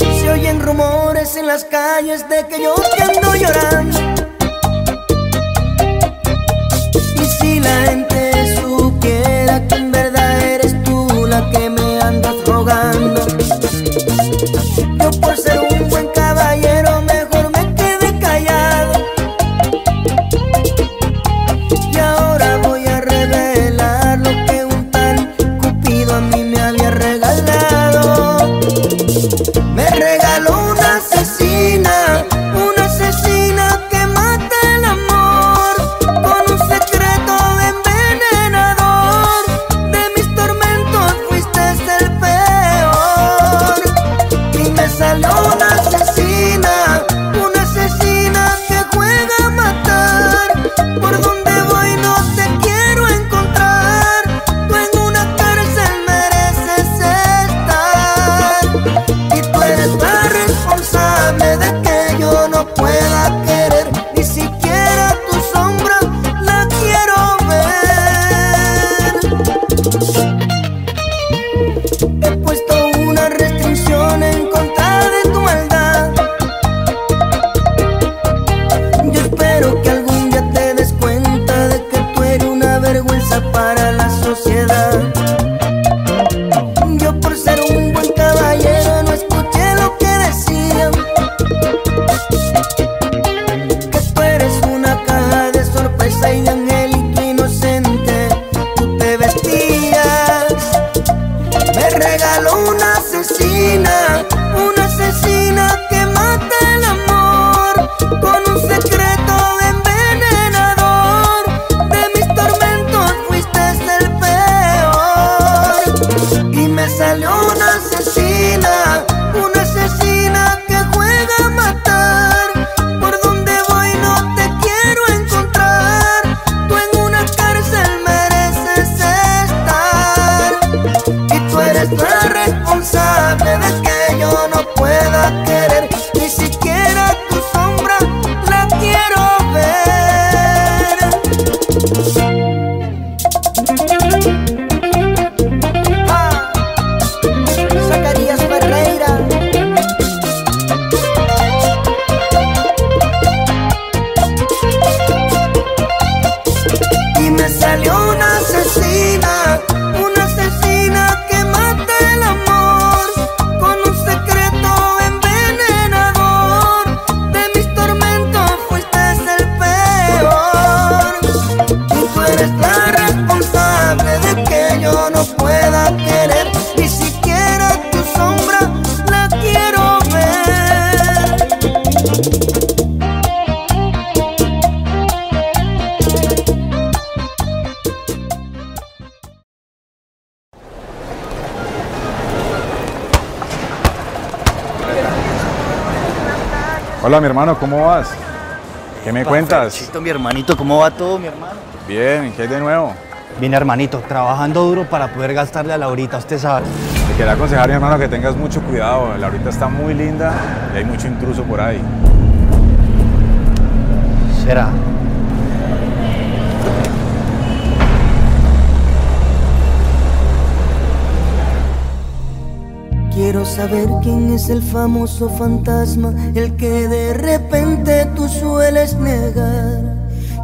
Se oyen rumores en las calles de que yo te ando llorando. Y si la gente supiera que en verdad eres tú la que me Y tú eres la responsable de que Hola mi hermano, ¿cómo vas? ¿Qué me cuentas? Chito, mi hermanito, ¿cómo va todo, mi hermano? Bien, ¿qué hay de nuevo? Bien, hermanito, trabajando duro para poder gastarle a Laurita, usted sabe. Te quería aconsejar mi hermano que tengas mucho cuidado. Laurita está muy linda y hay mucho intruso por ahí. ¿Será? Quiero saber quién es el famoso fantasma, el que de repente tú sueles negar.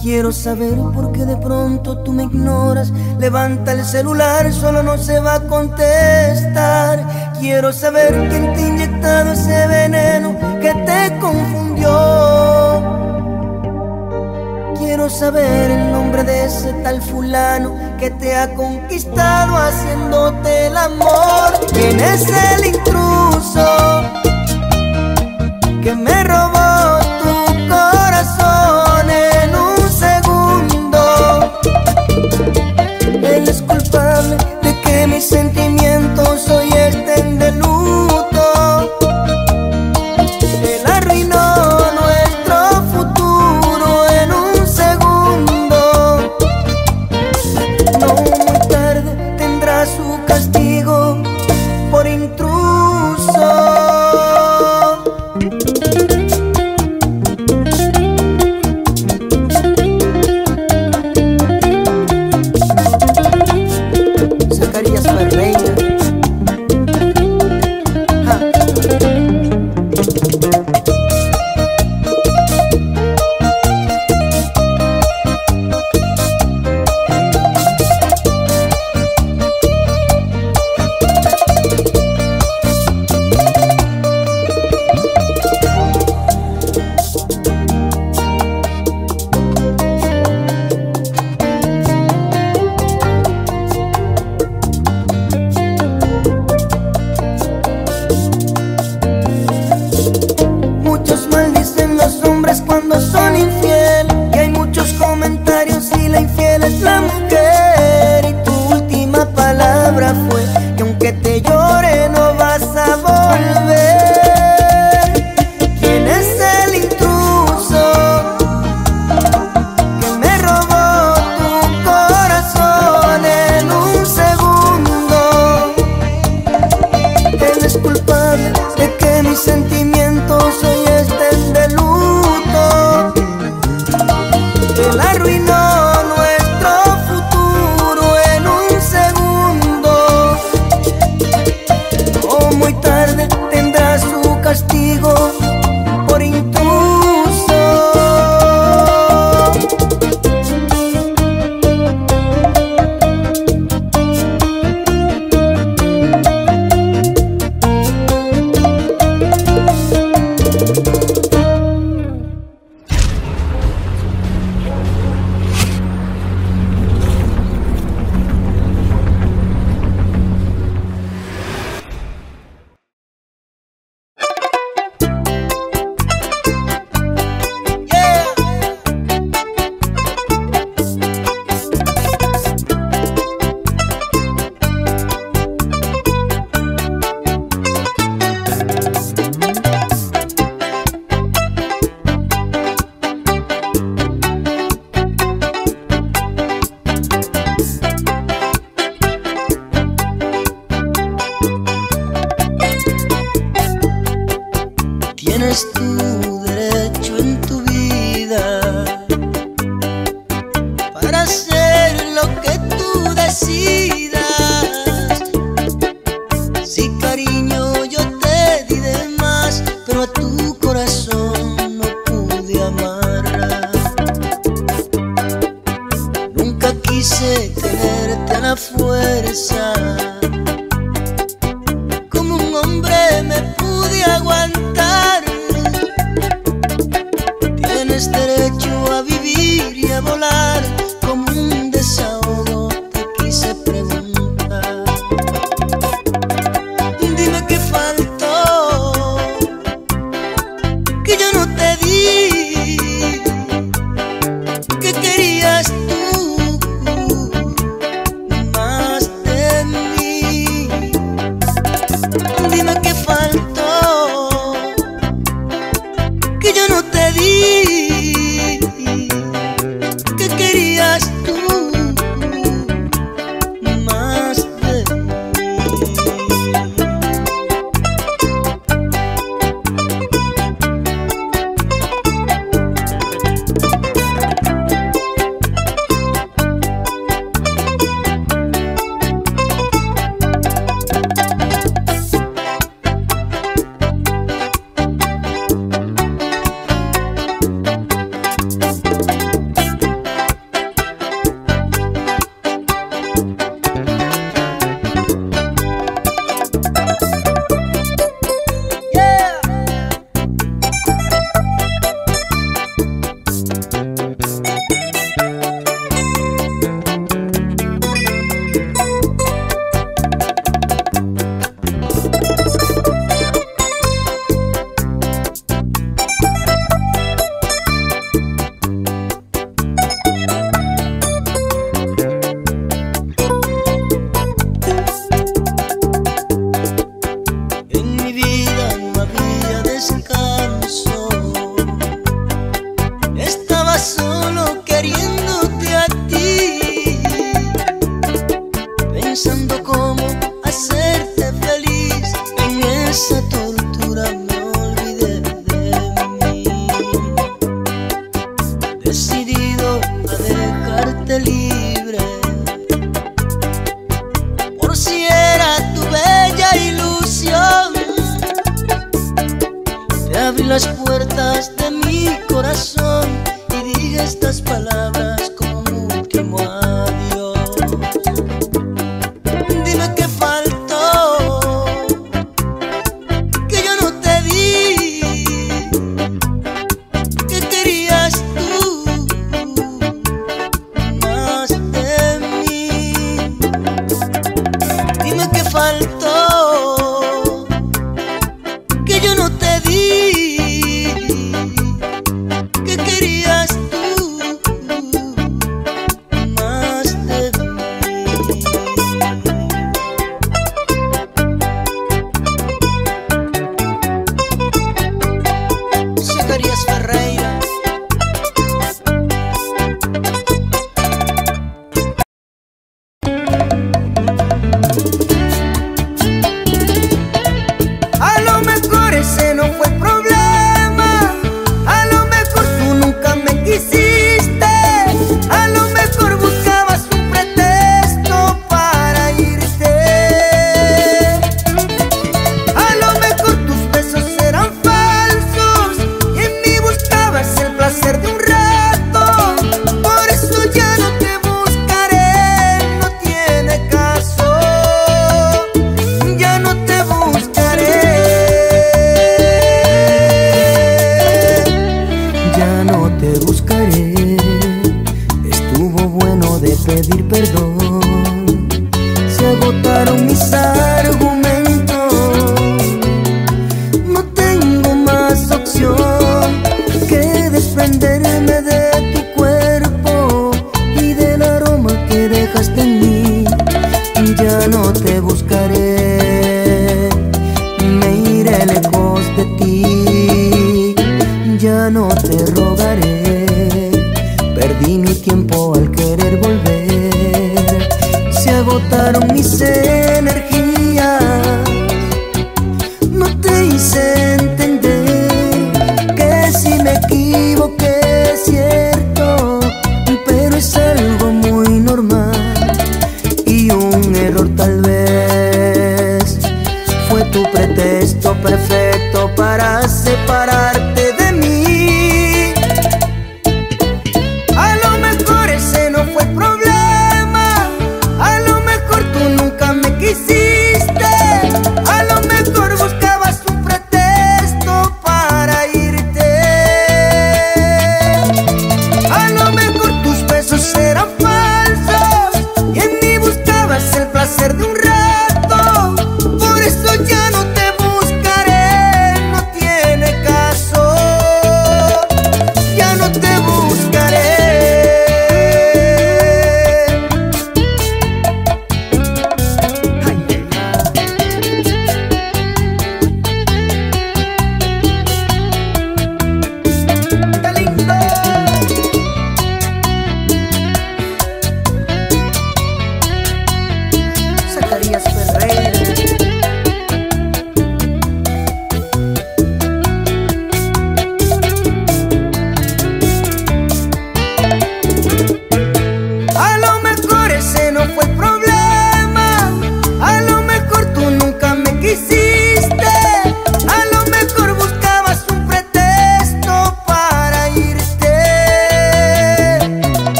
Quiero saber por qué de pronto tú me ignoras. Levanta el celular, solo no se va a contestar. Quiero saber quién te ha inyectado ese veneno que te confundió. Quiero saber el nombre de ese tal fulano que te ha conquistado haciéndote el amor. ¿Quién es el intruso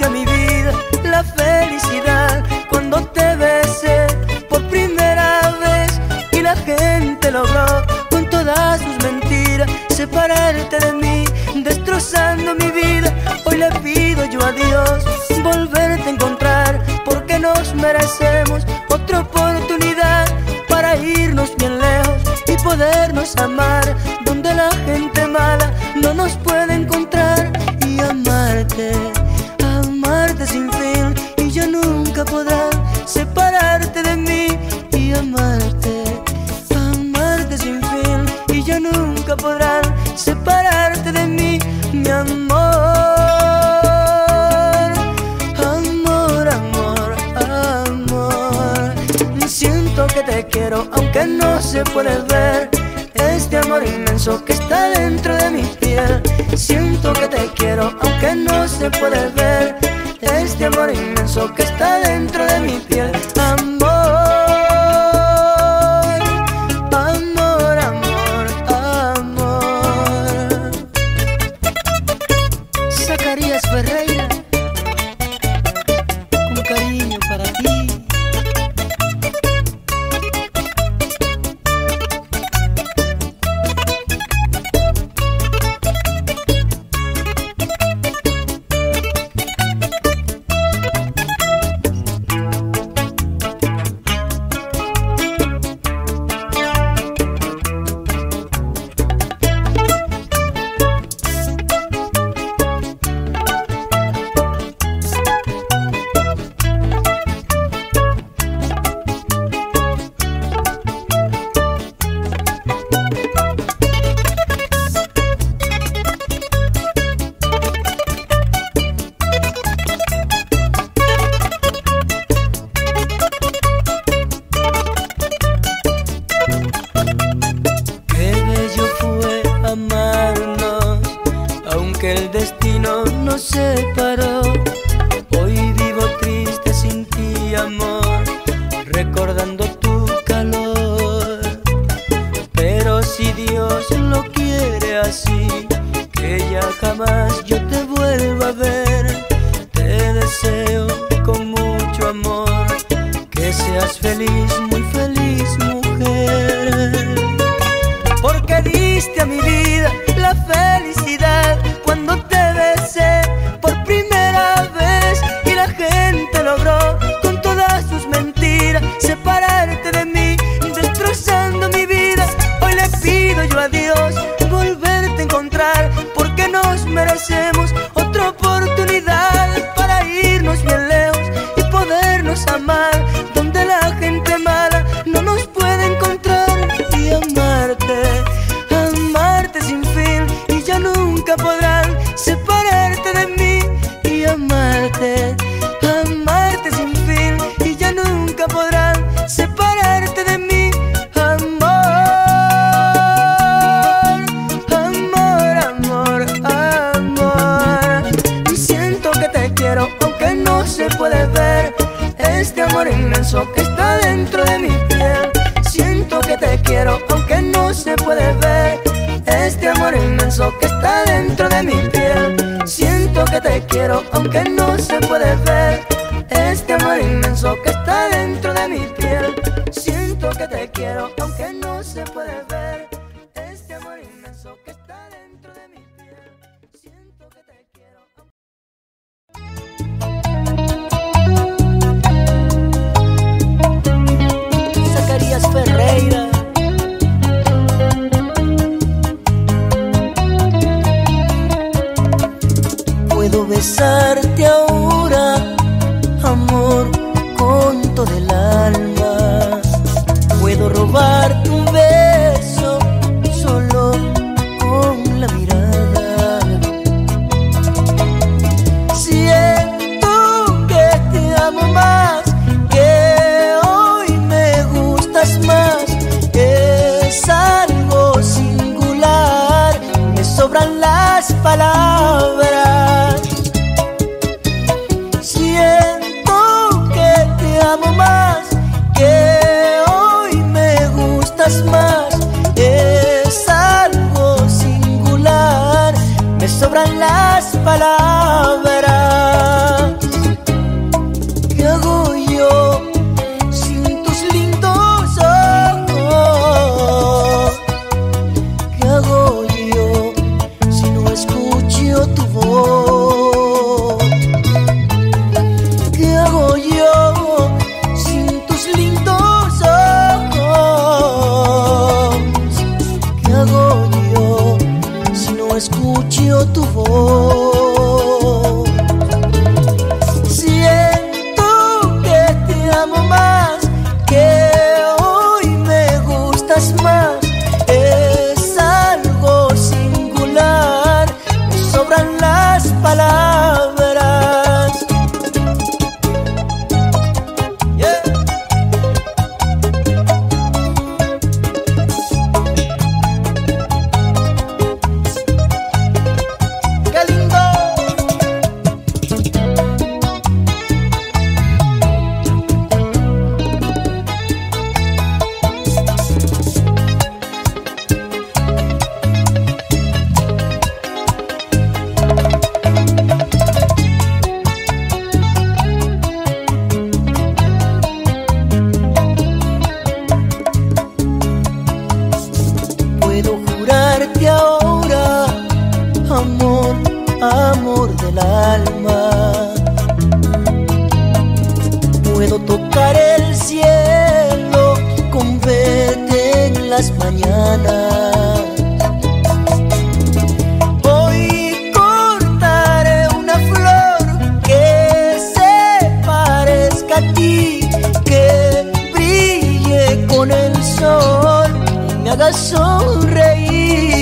a mi vida la felicidad cuando te besé por primera vez y la gente logró con todas sus mentiras separarte de mí, destrozando mi vida. Hoy le pido yo a Dios volverte a encontrar porque nos merecemos otra oportunidad para irnos bien lejos y podernos amar. se puede ver este amor inmenso que está dentro de mi piel. Siento que te quiero aunque no se puede ver este amor inmenso que está dentro de mi piel. Haga sonreír.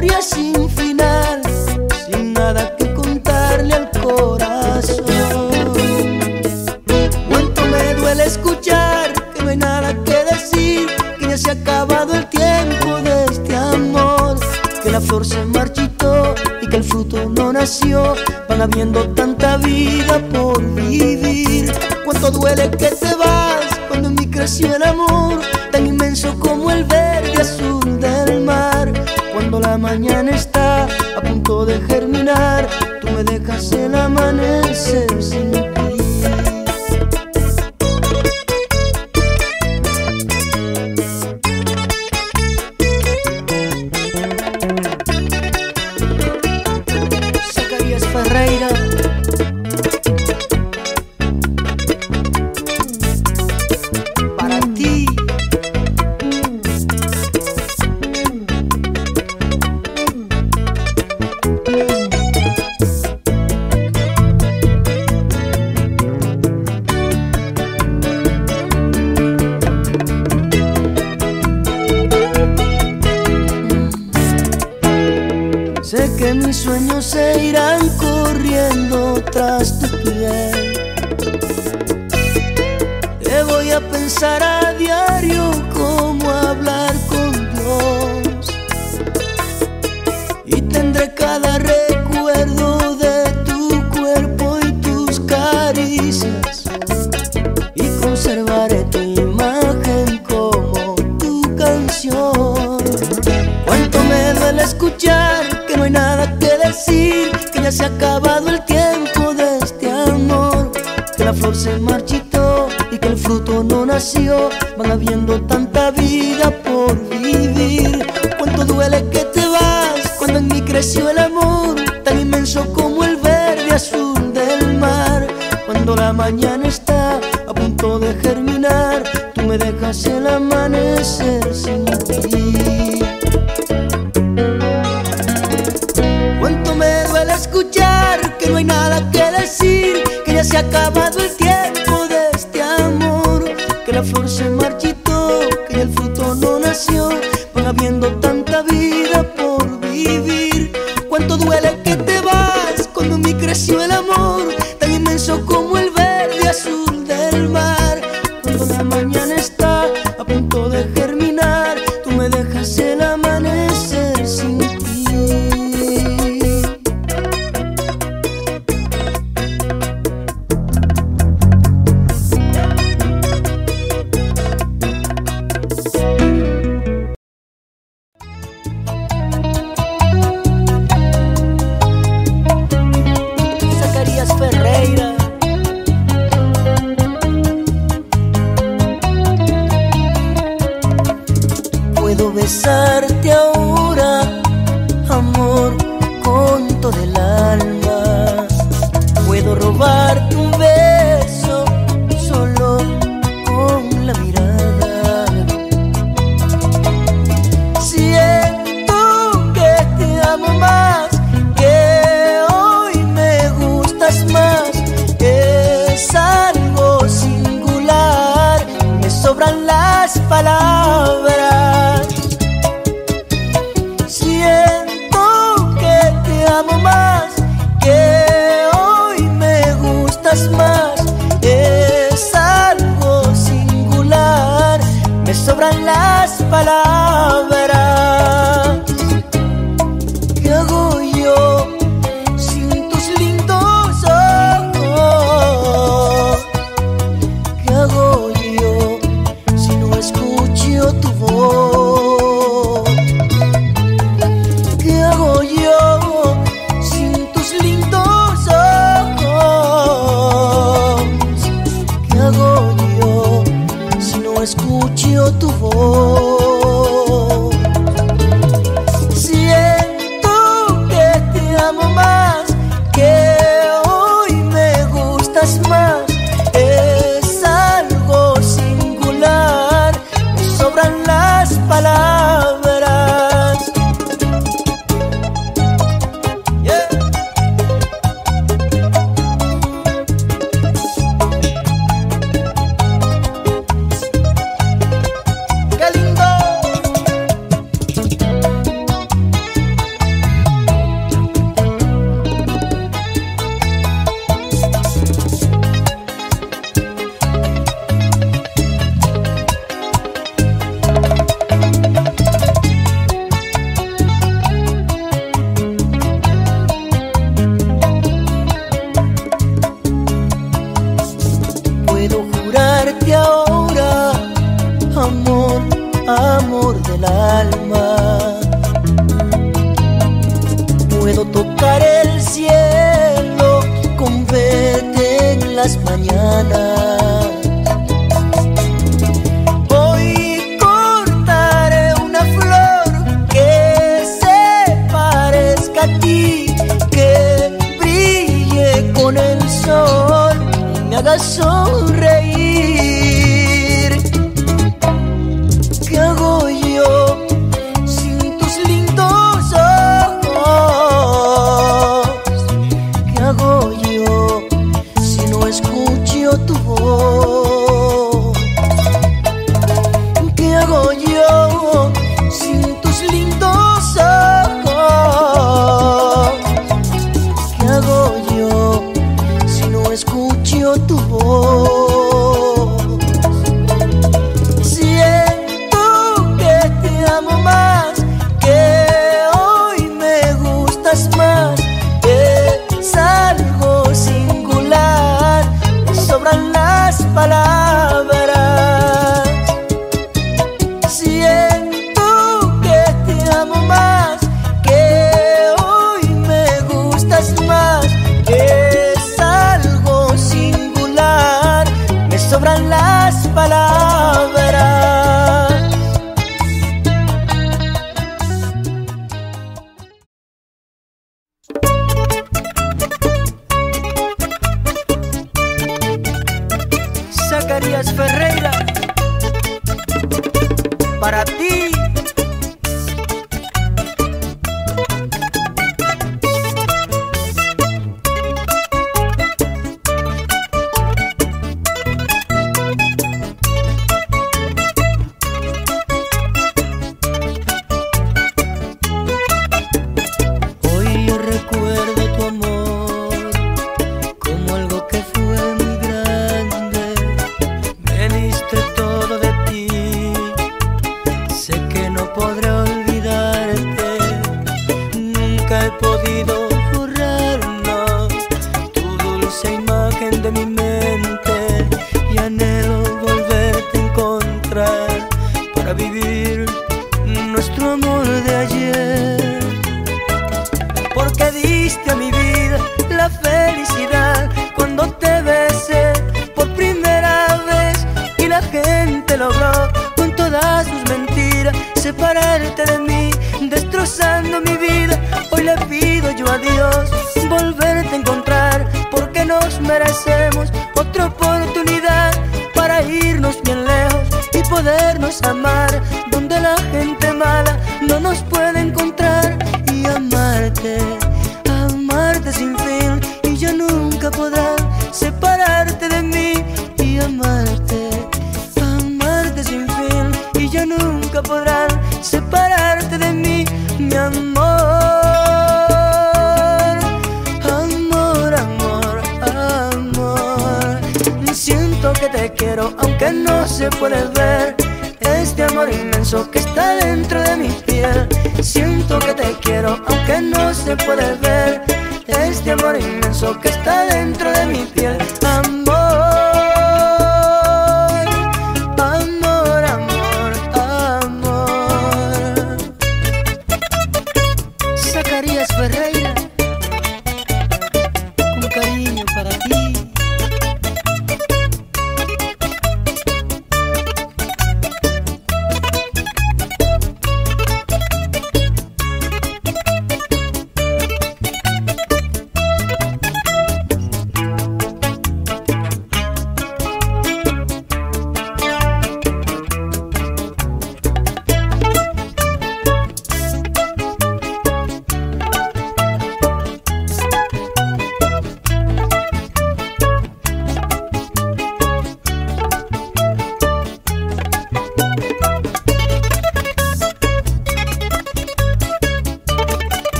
historia sin final, sin nada que contarle al corazón. Cuánto me duele escuchar que no hay nada que decir, que ya se ha acabado el tiempo de este amor, que la flor se marchitó y que el fruto no nació. Van habiendo tanta vida por vivir. Cuánto duele que te vas cuando en mí creció el amor. acabó. Sobran las palabras.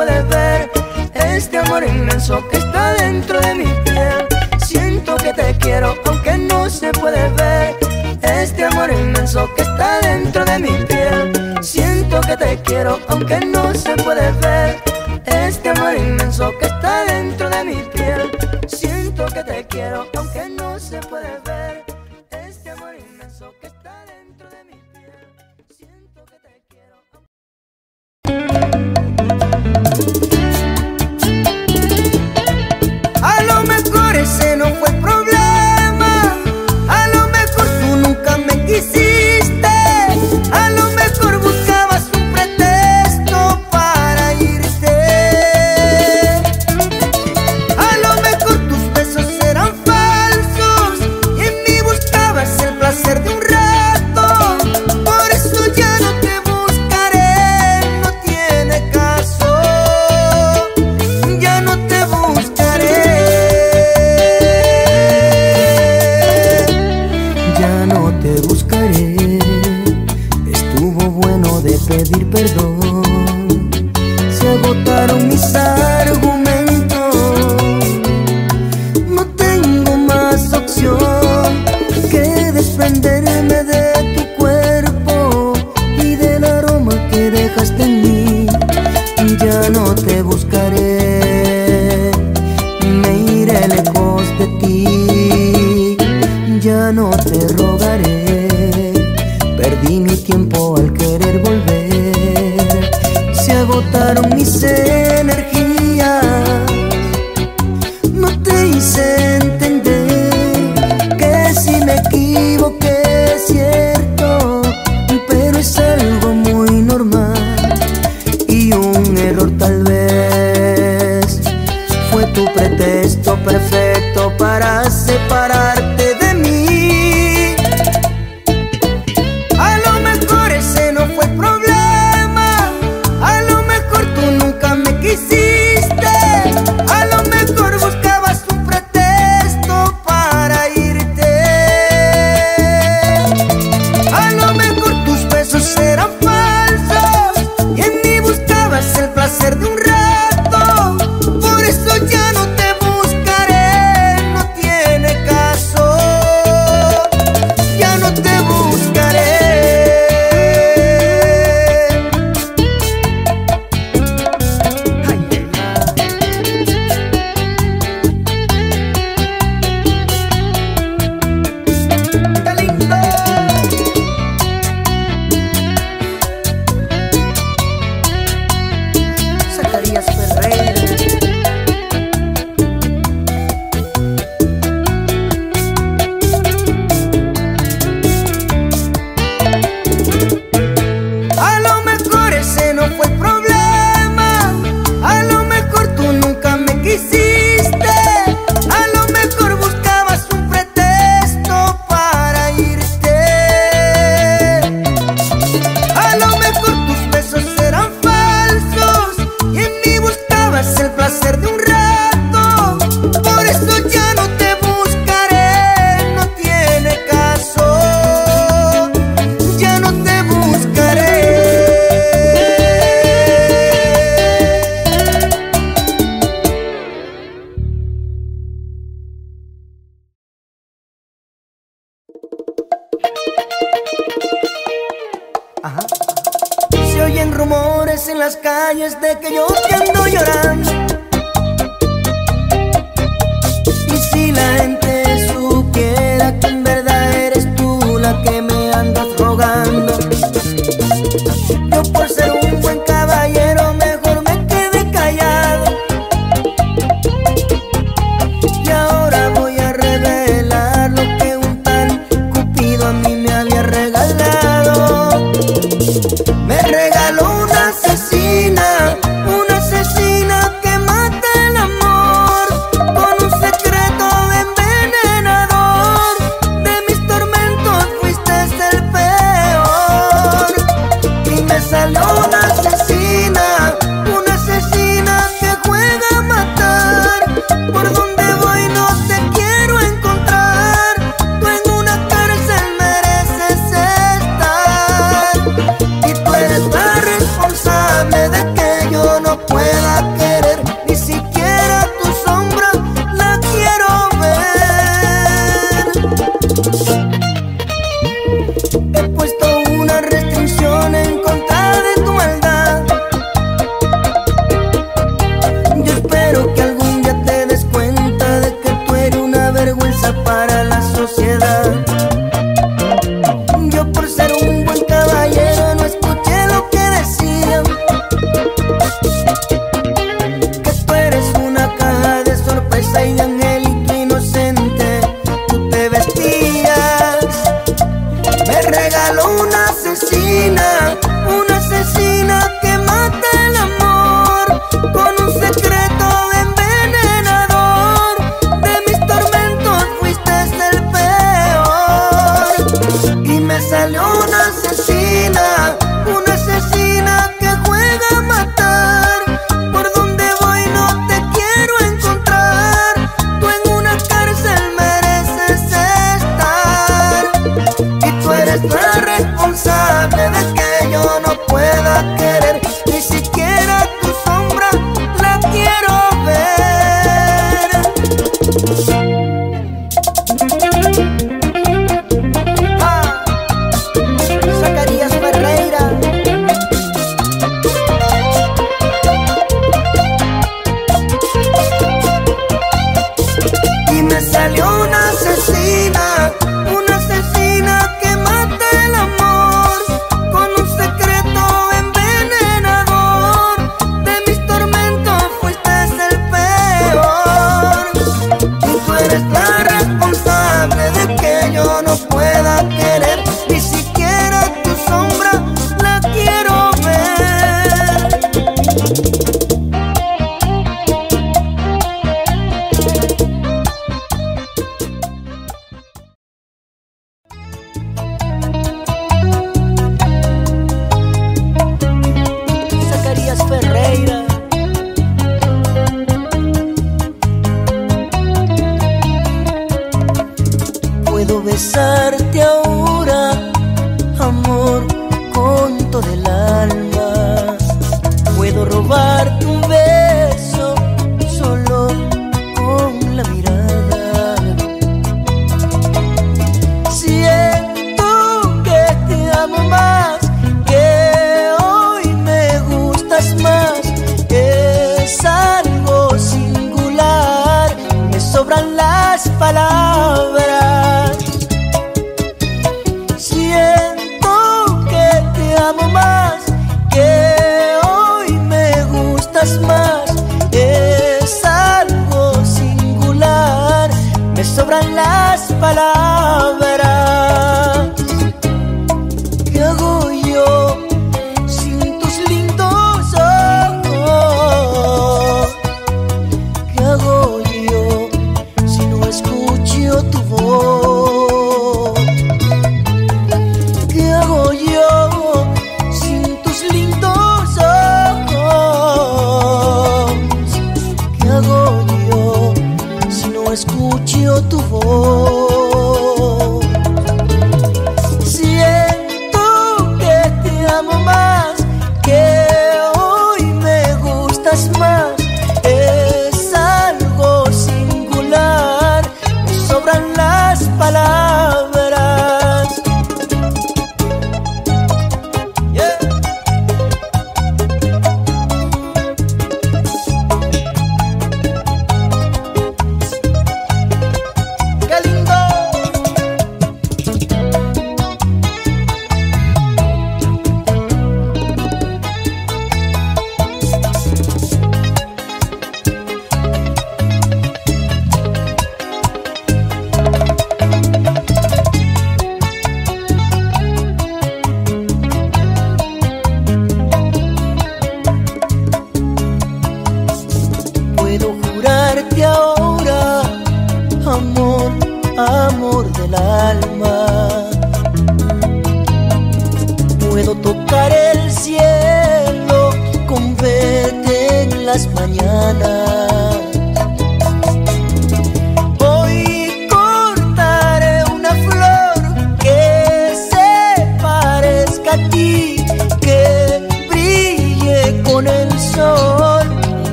puedes ver este amor inmenso que está dentro de mi piel. Siento que te quiero aunque no se puede ver este amor inmenso que está dentro de mi piel. Siento que te quiero aunque no se puede ver este amor inmenso que está dentro de mi piel. Siento que te quiero aunque no se puede ver.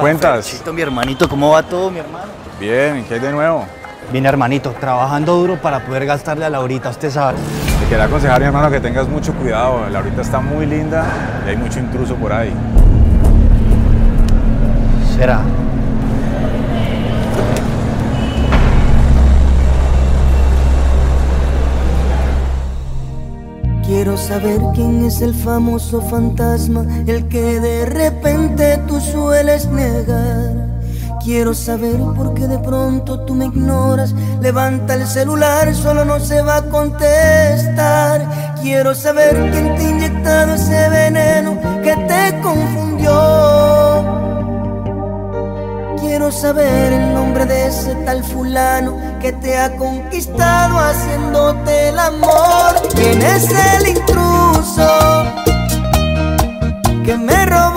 Cuentas? Chito, mi hermanito, ¿cómo va todo, mi hermano? Bien, ¿qué hay de nuevo? Bien, hermanito, trabajando duro para poder gastarle a Laurita, usted sabe. Te quería aconsejar mi hermano que tengas mucho cuidado. Laurita está muy linda y hay mucho intruso por ahí. Será. Quiero saber quién es el famoso fantasma, el que de repente tú sueles negar. Quiero saber por qué de pronto tú me ignoras. Levanta el celular, solo no se va a contestar. Quiero saber quién te ha inyectado ese veneno que te confundió. Saber el nombre de ese tal fulano que te ha conquistado haciéndote el amor. ¿Quién es el intruso que me robó